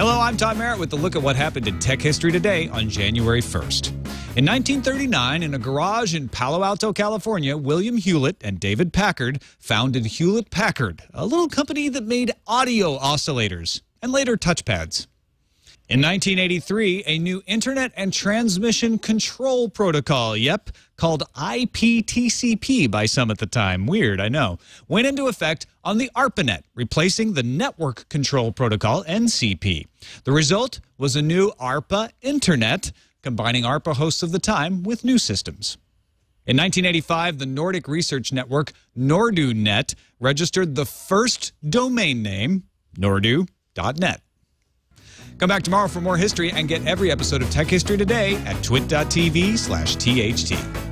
Hello, I'm Tom Merritt with a look at what happened in tech history today on January 1st. In 1939, in a garage in Palo Alto, California, William Hewlett and David Packard founded Hewlett Packard, a little company that made audio oscillators and later touchpads. In 1983, a new Internet and Transmission Control Protocol, yep, called IPTCP by some at the time, weird, I know, went into effect on the ARPANET, replacing the Network Control Protocol, NCP. The result was a new ARPA Internet, combining ARPA hosts of the time with new systems. In 1985, the Nordic Research Network, NorduNet, registered the first domain name, nordu.net. Come back tomorrow for more history and get every episode of Tech History Today at twit.tv slash THT.